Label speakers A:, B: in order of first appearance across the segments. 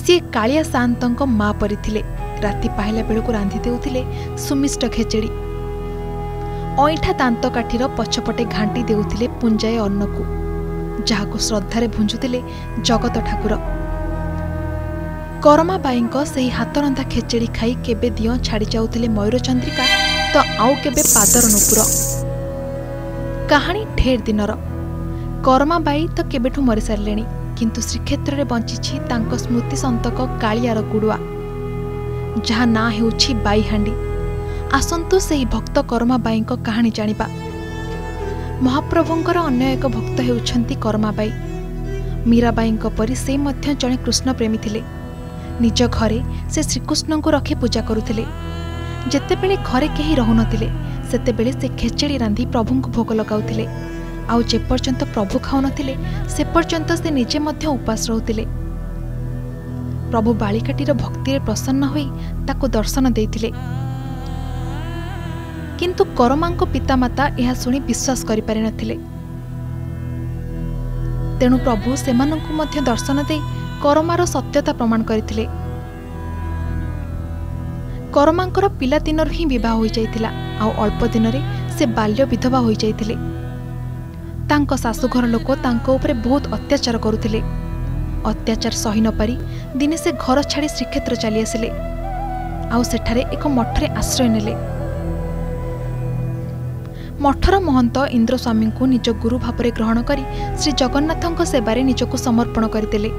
A: ସିଏ କାଳିଆ ସାଆନ୍ତଙ୍କ ମା ପରି ଥିଲେ। ରାତି ପାହିଲା ବେଳକୁ ରାନ୍ଧି ଦେଉଥିଲେ ସୁମିଷ୍ଟ ଖେଚେଡ଼ି। ଅଇଁଠା ଦାନ୍ତ କାଠିର ପଛପଟେ ଘାଣ୍ଟି ଦେଉଥିଲେ ପୁଞ୍ଜାଏ ଅନ୍ନକୁ। ଯାହାକୁ ଶ୍ରଦ୍ଧାରେ ଭୁଞ୍ଜୁଥିଲେ ଜଗତ ଠାକୁର। କରମାବାଇଙ୍କ ସେହି ହାତରନ୍ଧା ଖେଚେଡ଼ି ଖାଇ କେବେ ଦିଅଁ ଛାଡ଼ି ଯାଉଥିଲେ ମୟୂରଚନ୍ଦ୍ରିକା ତ ଆଉ କେବେ ପାଦର ନୁପୁର କାହାଣୀ ଢେର ଦିନର। କରମାବାଇ ତ କେବେଠୁ ମରିସାରିଲେଣି। କିନ୍ତୁ ଶ୍ରୀକ୍ଷେତ୍ରରେ ବଞ୍ଚିଛି ତାଙ୍କ ସ୍ମୃତି ସନ୍ତକ କାଳିଆର କୁଡ଼ୁଆ ଯାହା ନାଁ ହେଉଛି ବାଇହାଣ୍ଡି। ଆସନ୍ତୁ ସେହି ଭକ୍ତ କରମାବାଇଙ୍କ କାହାଣୀ ଜାଣିବା। ମହାପ୍ରଭୁଙ୍କର ଅନ୍ୟ ଏକ ଭକ୍ତ ହେଉଛନ୍ତି କରମାବାଇ ମୀରାବାଇଙ୍କ ପରି ସେ ମଧ୍ୟ ଜଣେ କୃଷ୍ଣପ୍ରେମୀ ଥିଲେ। ନିଜ ଘରେ ସେ ଶ୍ରୀକୃଷ୍ଣଙ୍କୁ ରଖି ପୂଜା କରୁଥିଲେ। ଯେତେବେଳେ ଘରେ କେହି ରହୁନଥିଲେ ସେତେବେଳେ ସେ ଖେଚେଡ଼ି ରାନ୍ଧି ପ୍ରଭୁଙ୍କୁ ଭୋଗ ଲଗାଉଥିଲେ। ଆଉ ଯେପର୍ଯ୍ୟନ୍ତ ପ୍ରଭୁ ଖାଉନଥିଲେ ସେ ପର୍ଯ୍ୟନ୍ତ ସେ ନିଜେ ମଧ୍ୟ ଉପାସ ରହୁଥିଲେ। ପ୍ରଭୁ ବାଳିକାଟିର ଭକ୍ତିରେ ପ୍ରସନ୍ନ ହୋଇ ତାକୁ ଦର୍ଶନ ଦେଇଥିଲେ। କିନ୍ତୁ କରମାଙ୍କ ପିତାମାତା ଏହା ଶୁଣି ବିଶ୍ୱାସ କରିପାରିନଥିଲେ ତେଣୁ ପ୍ରଭୁ ସେମାନଙ୍କୁ ମଧ୍ୟ ଦର୍ଶନ ଦେଇ କରମାର ସତ୍ୟତା ପ୍ରମାଣ କରିଥିଲେ। କରମାଙ୍କର ପିଲାଦିନରୁ ହିଁ ବିବାହ ହୋଇଯାଇଥିଲା ଆଉ ଅଳ୍ପ ଦିନରେ ସେ ବାଲ୍ୟ ବିଧବା ହୋଇଯାଇଥିଲେ। ତାଙ୍କ ଶାଶୁଘର ଲୋକ ତାଙ୍କ ଉପରେ ବହୁତ ଅତ୍ୟାଚାର କରୁଥିଲେ। ଅତ୍ୟାଚାର ସହି ନପାରି ଦିନେ ସେ ଘର ଛାଡ଼ି ଶ୍ରୀକ୍ଷେତ୍ର ଚାଲି ଆସିଲେ ଆଉ ସେଠାରେ ଏକ ମଠରେ ଆଶ୍ରୟ ନେଲେ। ମଠର ମହନ୍ତ ଇନ୍ଦ୍ରସ୍ୱାମୀଙ୍କୁ ନିଜ ଗୁରୁ ଭାବରେ ଗ୍ରହଣ କରି ଶ୍ରୀ ଜଗନ୍ନାଥଙ୍କ ସେବାରେ ନିଜକୁ ସମର୍ପଣ କରିଦେଲେ।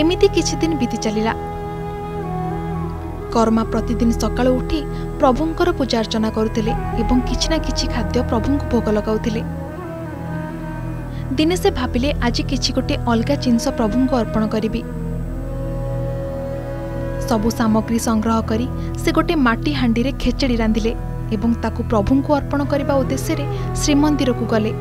A: ଏମିତି କିଛି ଦିନ ବିତି ଚାଲିଲା। କର୍ମା ପ୍ରତିଦିନ ସକାଳୁ ଉଠି ପ୍ରଭୁଙ୍କର ପୂଜା ଅର୍ଚ୍ଚନା କରୁଥିଲେ ଏବଂ କିଛି ନା କିଛି ଖାଦ୍ୟ ପ୍ରଭୁଙ୍କୁ ଭୋଗ ଲଗାଉଥିଲେ। ଦିନେ ସେ ଭାବିଲେ ଆଜି କିଛି ଗୋଟିଏ ଅଲଗା ଜିନିଷ ପ୍ରଭୁଙ୍କୁ ଅର୍ପଣ କରିବି। ସବୁ ସାମଗ୍ରୀ ସଂଗ୍ରହ କରି ସେ ଗୋଟିଏ ମାଟି ହାଣ୍ଡିରେ ଖେଚେଡ଼ି ରାନ୍ଧିଲେ ଏବଂ ତାକୁ ପ୍ରଭୁଙ୍କୁ ଅର୍ପଣ କରିବା ଉଦ୍ଦେଶ୍ୟରେ ଶ୍ରୀମନ୍ଦିରକୁ ଗଲେ।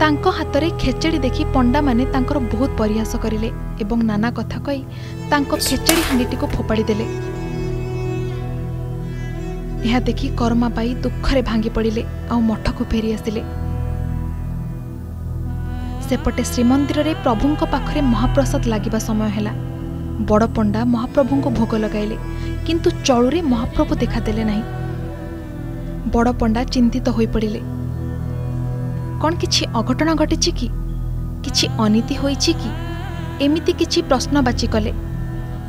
A: ତାଙ୍କ ହାତରେ ଖେଚେଡ଼ି ଦେଖି ପଣ୍ଡାମାନେ ତାଙ୍କର ବହୁତ ପରିହାସ କରିଲେ ଏବଂ ନାନା କଥା କହି ତାଙ୍କ ଖେଚେଡ଼ି ହାଣ୍ଡିଟିକୁ ଫୋପାଡ଼ି ଦେଲେ ଏହା ଦେଖି କର୍ମା ପାଇ ଦୁଃଖରେ ଭାଙ୍ଗି ପଡ଼ିଲେ ଆଉ ମଠକୁ ଫେରି ଆସିଲେ। ସେପଟେ ଶ୍ରୀମନ୍ଦିରରେ ପ୍ରଭୁଙ୍କ ପାଖରେ ମହାପ୍ରସାଦ ଲାଗିବା ସମୟ ହେଲା। ବଡ଼ ପଣ୍ଡା ମହାପ୍ରଭୁଙ୍କୁ ଭୋଗ ଲଗାଇଲେ କିନ୍ତୁ ଚଳୁରେ ମହାପ୍ରଭୁ ଦେଖାଦେଲେ ନାହିଁ। ବଡ଼ ପଣ୍ଡା ଚିନ୍ତିତ ହୋଇପଡ଼ିଲେ। କ'ଣ କିଛି ଅଘଟଣ ଘଟିଛି କି? କିଛି ଅନୀତି ହୋଇଛି କି? ଏମିତି କିଛି ପ୍ରଶ୍ନବାଚୀ କଲେ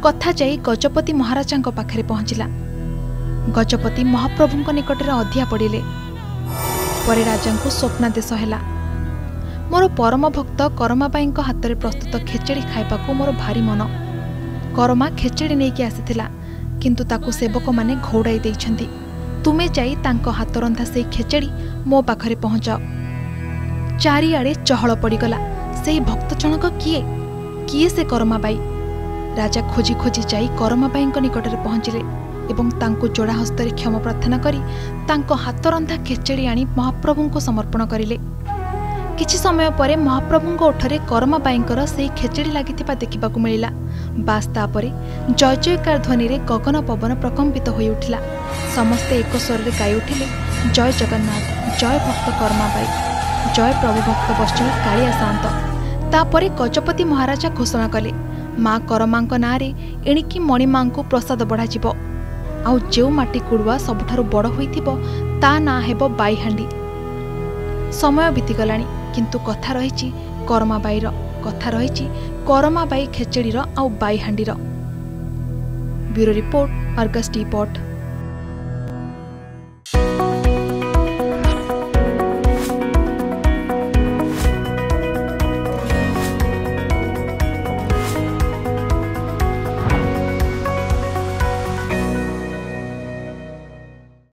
A: କଥା ଯାଇ ଗଜପତି ମହାରାଜାଙ୍କ ପାଖରେ ପହଞ୍ଚିଲା। ଗଜପତି ମହାପ୍ରଭୁଙ୍କ ନିକଟରେ ଅଧିଆ ପଡ଼ିଲେ। ପରେ ରାଜାଙ୍କୁ ସ୍ୱପ୍ନାଦେଶ ହେଲା। ମୋର ପରମ ଭକ୍ତ କରମାବାଇଙ୍କ ହାତରେ ପ୍ରସ୍ତୁତ ଖେଚେଡ଼ି ଖାଇବାକୁ ମୋର ଭାରି ମନ। କରମା ଖେଚେଡ଼ି ନେଇକି ଆସିଥିଲା କିନ୍ତୁ ତାକୁ ସେବକମାନେ ଘଉଡ଼ାଇ ଦେଇଛନ୍ତି। ତୁମେ ଯାଇ ତାଙ୍କ ହାତରନ୍ଧା ସେଇ ଖେଚେଡ଼ି ମୋ ପାଖରେ ପହଞ୍ଚାଅ ଚାରିଆଡ଼େ ଚହଳ ପଡ଼ିଗଲା ସେହି ଭକ୍ତ ଜଣକ କିଏ? କିଏ ସେ କରମାବାଇ ରାଜା ଖୋଜି ଖୋଜି ଯାଇ କରମାବାଇଙ୍କ ନିକଟରେ ପହଞ୍ଚିଲେ ଏବଂ ତାଙ୍କୁ ଯୋଡ଼ା ହସ୍ତରେ କ୍ଷମା ପ୍ରାର୍ଥନା କରି ତାଙ୍କ ହାତରନ୍ଧା ଖେଚେଡ଼ି ଆଣି ମହାପ୍ରଭୁଙ୍କୁ ସମର୍ପଣ କରିଲେ। କିଛି ସମୟ ପରେ ମହାପ୍ରଭୁଙ୍କ ଓଠରେ କରମାବାଇଙ୍କର ସେହି ଖେଚେଡ଼ି ଲାଗିଥିବା ଦେଖିବାକୁ ମିଳିଲା। ବାସ୍ ତାପରେ ଜୟ ଜୟକାର ଧ୍ୱନିରେ ଗଗନ ପବନ ପ୍ରକମ୍ପିତ ହୋଇଉଠିଲା। ସମସ୍ତେ ଏକ ସ୍ୱରରେ ଗାଇ ଉଠିଲେ ଜୟ ଜଗନ୍ନାଥ ଜୟ ଭକ୍ତ କର୍ମାବାଇ ଜୟ ପ୍ରଭୁ ଭକ୍ତ ବୈଷ୍ଣବ କାଳିଆ ସାନ୍ତ ତାପରେ ଗଜପତି ମହାରାଜା ଘୋଷଣା କଲେ ମା କରମାଙ୍କ ନାଁରେ ଏଣିକି ମଣିମାଙ୍କୁ ପ୍ରସାଦ ବଢ଼ାଯିବ। ଆଉ ଯେଉଁ ମାଟି କୁଡ଼ୁଆ ସବୁଠାରୁ ବଡ଼ ହୋଇଥିବ ତା ନାଁ ହେବ ବାଇହାଣ୍ଡି ସମୟ ବିତିଗଲାଣି। କିନ୍ତୁ କଥା ରହିଛି କରମାବାଇର କଥା ରହିଛି କରମାବାଇ ଖେଚେଡ଼ିର ଆଉ ବାଇହାଣ୍ଡିର। ବ୍ୟୁରୋ ରିପୋର୍ଟ ଅର୍ଗସ୍ ଟି ପଟ୍